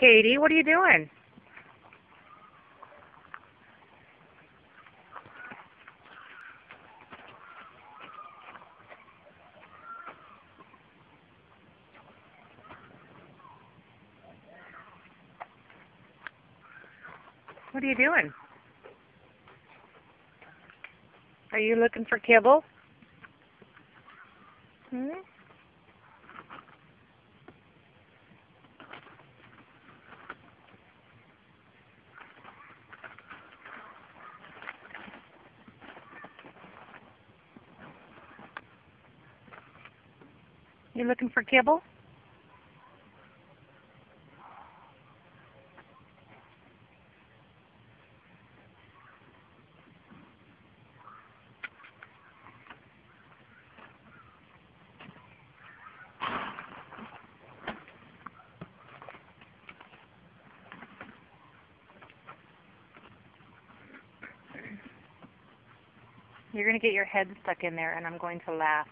Katie, what are you doing? What are you doing? Are you looking for kibble? Hmm? You looking for kibble? You're going to get your head stuck in there and I'm going to laugh.